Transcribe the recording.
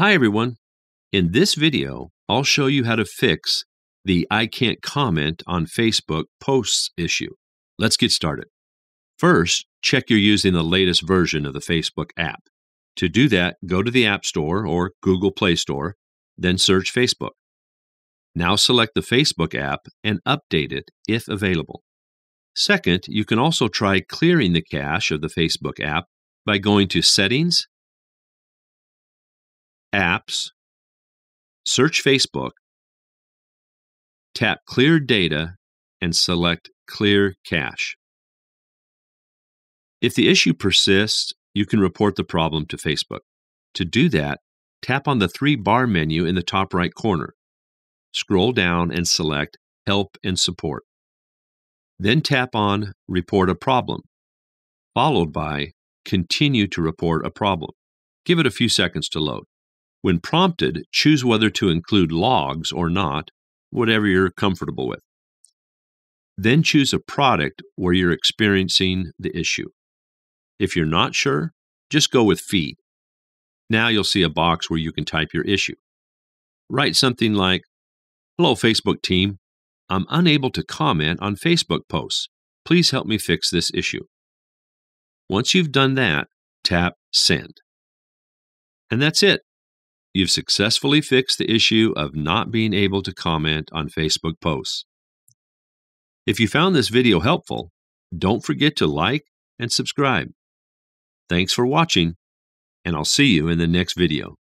Hi everyone. In this video, I'll show you how to fix the I can't comment on Facebook posts issue. Let's get started. First, check you're using the latest version of the Facebook app. To do that, go to the App Store or Google Play Store, then search Facebook. Now select the Facebook app and update it if available. Second, you can also try clearing the cache of the Facebook app by going to Settings, Apps, search Facebook, tap Clear Data, and select Clear Cache. If the issue persists, you can report the problem to Facebook. To do that, tap on the three bar menu in the top right corner. Scroll down and select Help and Support. Then tap on Report a Problem, followed by Continue to report a problem. Give it a few seconds to load. When prompted, choose whether to include logs or not, whatever you're comfortable with. Then choose a product where you're experiencing the issue. If you're not sure, just go with feed. Now you'll see a box where you can type your issue. Write something like, Hello, Facebook team. I'm unable to comment on Facebook posts. Please help me fix this issue. Once you've done that, tap Send. And that's it. You've successfully fixed the issue of not being able to comment on Facebook posts. If you found this video helpful, don't forget to like and subscribe. Thanks for watching, and I'll see you in the next video.